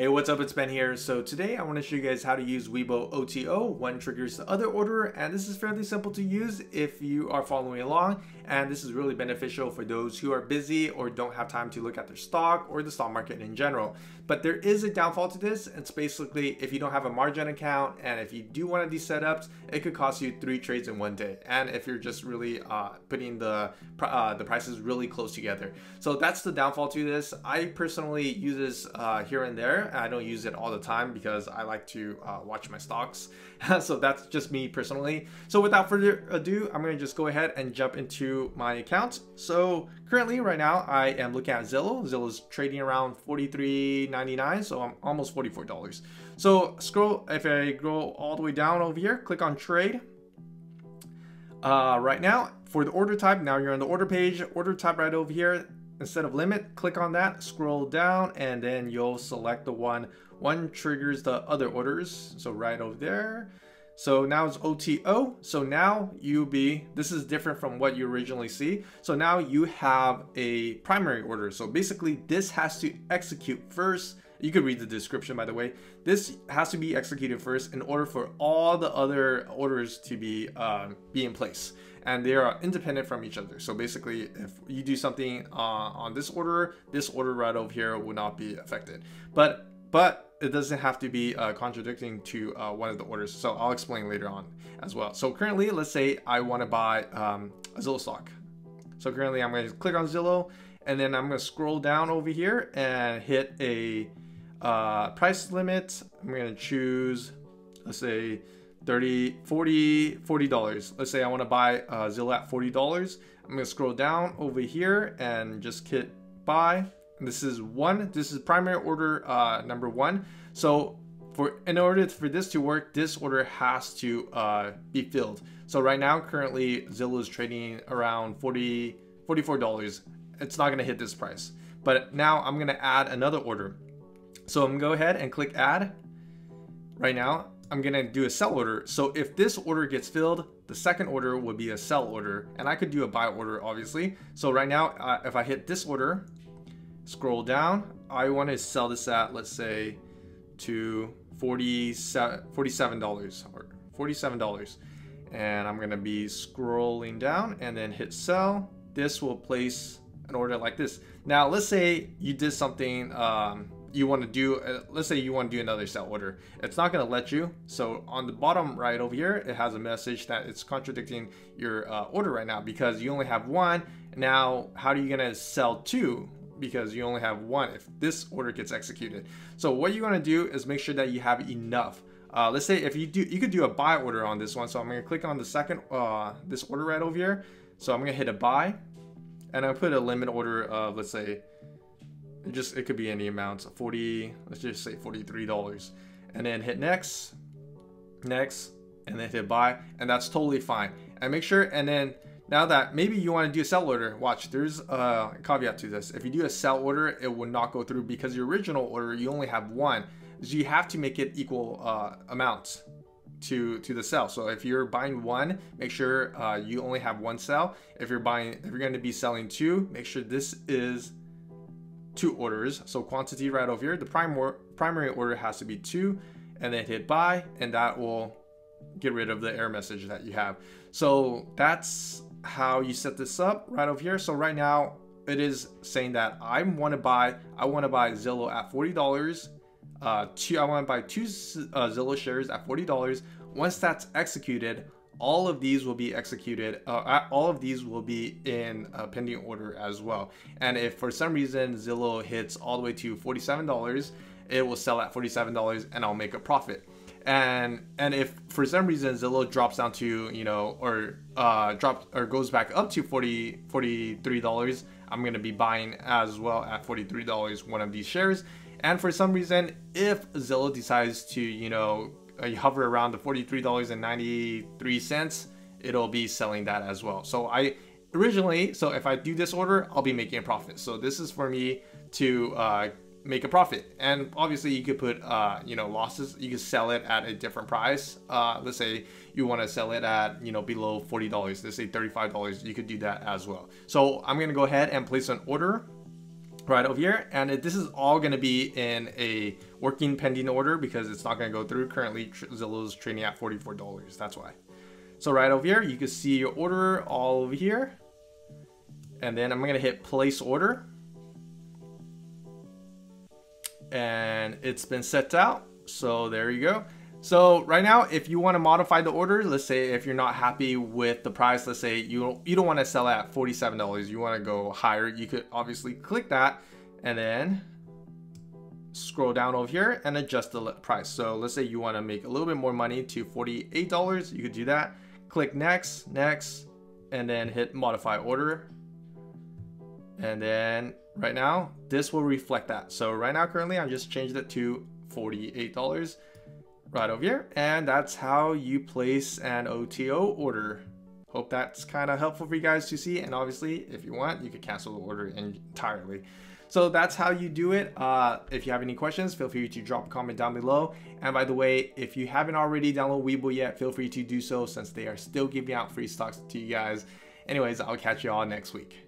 Hey, what's up? It's Ben here. So today I want to show you guys how to use Webull OTO. One triggers the other order, and this is fairly simple to use if you are following along. And this is really beneficial for those who are busy or don't have time to look at their stock or the stock market in general. But there is a downfall to this. It's basically if you don't have a margin account and if you do one of these setups, it could cost you three trades in one day. And if you're just really uh, putting the uh, the prices really close together, so that's the downfall to this. I personally use this uh, here and there I don't use it all the time because I like to uh, watch my stocks. so that's just me personally. So without further ado, I'm going to just go ahead and jump into my account. So currently right now I am looking at Zillow. Zillow is trading around $43.99, so I'm almost $44. So scroll, if I go all the way down over here, click on trade. Uh, right now for the order type, now you're on the order page, order type right over here Instead of limit, click on that, scroll down, and then you'll select the one. One triggers the other orders. So right over there. So now it's OTO. So now you be, this is different from what you originally see. So now you have a primary order. So basically this has to execute first. You could read the description by the way. This has to be executed first in order for all the other orders to be, um, be in place and they are independent from each other. So basically, if you do something uh, on this order, this order right over here will not be affected. But but it doesn't have to be uh, contradicting to uh, one of the orders. So I'll explain later on as well. So currently, let's say I want to buy um, a Zillow stock. So currently, I'm going to click on Zillow, and then I'm going to scroll down over here and hit a uh, price limit. I'm to choose, let's say 30 40 40 dollars. Let's say i want to buy uh, at 40 dollars. I'm going to scroll down over here and just hit buy. And this is one this is primary order uh, number one. So for in order for this to work this order has to uh, be filled. So right now currently zillow is trading around 40 44 dollars. It's not to hit this price. But now i'm to add another order so i'm to go ahead and click add right now I'm gonna do a sell order. So if this order gets filled, the second order would be a sell order, and I could do a buy order, obviously. So right now, uh, if I hit this order, scroll down, I want to sell this at, let's say, to $47 or $47. And I'm gonna be scrolling down and then hit sell. This will place an order like this. Now, let's say you did something um, you want to do uh, let's say you want to do another sell order. It's not going to let you so on the bottom right over here it has a message that it's contradicting your uh, order right now because you only have one. Now how are you going to sell two? Because you only have one if this order gets executed. So what you want to do is make sure that you have enough. Uh, let's say if you do you could do a buy order on this one. So i'm going to click on the second uh, this order right over here. So i'm going to hit a buy and i put a limit order of let's say just it could be any amount. 40, let's just say $43. And then hit next, next, and then hit buy, and that's totally fine. And make sure, and then now that maybe you want to do a sell order, watch, there's a caveat to this. If you do a sell order, it will not go through because your original order, you only have one. So you have to make it equal uh, amounts to to the sell. So if you're buying one, make sure uh, you only have one sell. If you're buying, if you're going to be selling two, make sure this is two orders. So quantity right over here, the primary primary order has to be two and then hit buy and that will get rid of the error message that you have. So that's how you set this up right over here. So right now it is saying that I want to buy, I want to buy Zillow at $40. Uh, two, I want to buy two uh, Zillow shares at $40. Once that's executed, all of these will be executed. Uh, all of these will be in pending order as well. And if for some reason Zillow hits all the way to $47, it will sell at $47 and I'll make a profit. And and if for some reason Zillow drops down to, you know, or uh drops or goes back up to 40 $43, I'm going to be buying as well at $43 one of these shares. And for some reason, if Zillow decides to, you know, uh, you hover around the $43.93, it'll be selling that as well. So I originally, so if I do this order, I'll be making a profit. So this is for me to uh, make a profit. And obviously you could put, uh, you know, losses, you could sell it at a different price. Uh, let's say you want to sell it at, you know, below $40, let's say $35, you could do that as well. So I'm going to go ahead and place an order right over here. And it, this is all going to be in a working pending order because it's not going to go through. Currently, Zillow's trading at $44. That's why. So right over here, you can see your order all over here. And then I'm going to hit place order. And it's been set out. So there you go. So right now, if you want to modify the order, let's say if you're not happy with the price, let's say you don't, you don't want to sell at $47, you want to go higher, you could obviously click that and then scroll down over here and adjust the price. So let's say you want to make a little bit more money to $48, you could do that. Click next, next, and then hit modify order. And then right now, this will reflect that. So right now, currently, I'm just changed it to $48 right over here. And that's how you place an OTO order. Hope that's kind of helpful for you guys to see. And obviously, if you want, you could cancel the order entirely. So that's how you do it. Uh, if you have any questions, feel free to drop a comment down below. And by the way, if you haven't already downloaded Webull yet, feel free to do so since they are still giving out free stocks to you guys. Anyways, I'll catch you all next week.